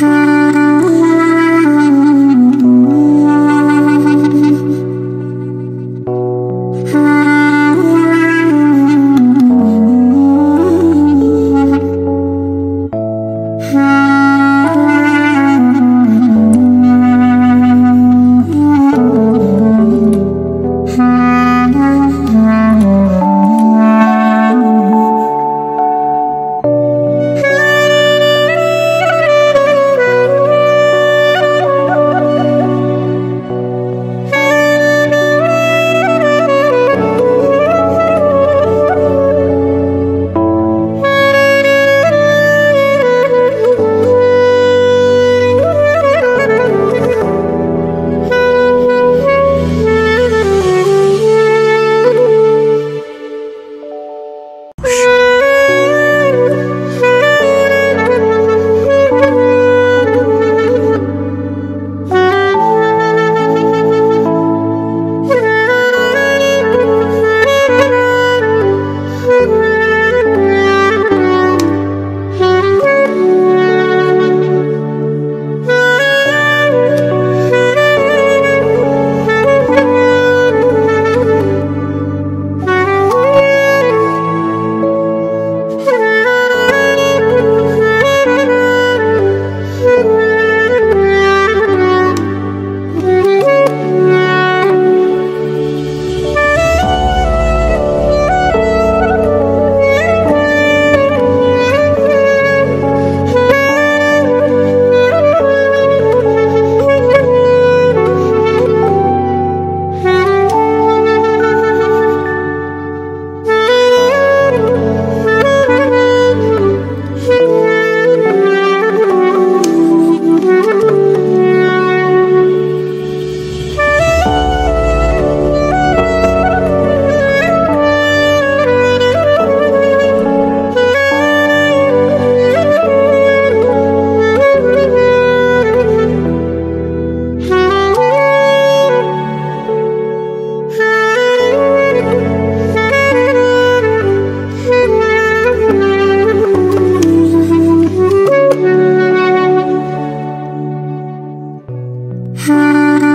Mm-hmm. Música